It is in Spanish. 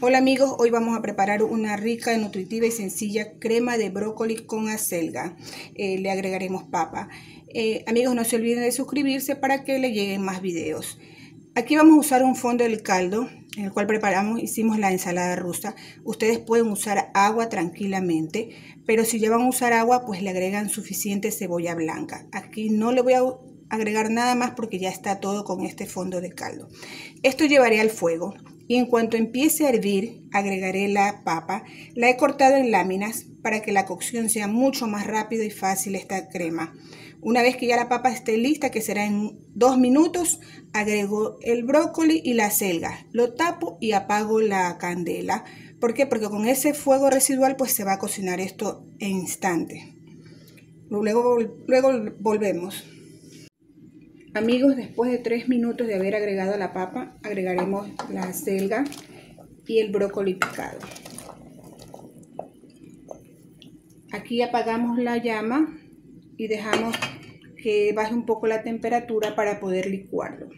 Hola amigos, hoy vamos a preparar una rica, nutritiva y sencilla crema de brócoli con acelga. Eh, le agregaremos papa. Eh, amigos, no se olviden de suscribirse para que le lleguen más videos. Aquí vamos a usar un fondo del caldo en el cual preparamos, hicimos la ensalada rusa. Ustedes pueden usar agua tranquilamente, pero si ya van a usar agua, pues le agregan suficiente cebolla blanca. Aquí no le voy a agregar nada más porque ya está todo con este fondo de caldo. Esto llevaré al fuego y en cuanto empiece a hervir agregaré la papa. La he cortado en láminas para que la cocción sea mucho más rápido y fácil esta crema. Una vez que ya la papa esté lista, que será en dos minutos, agrego el brócoli y la selga. Lo tapo y apago la candela. ¿Por qué? Porque con ese fuego residual pues se va a cocinar esto en instante. Luego, luego volvemos. Amigos, después de tres minutos de haber agregado la papa, agregaremos la selga y el brócoli picado. Aquí apagamos la llama y dejamos que baje un poco la temperatura para poder licuarlo.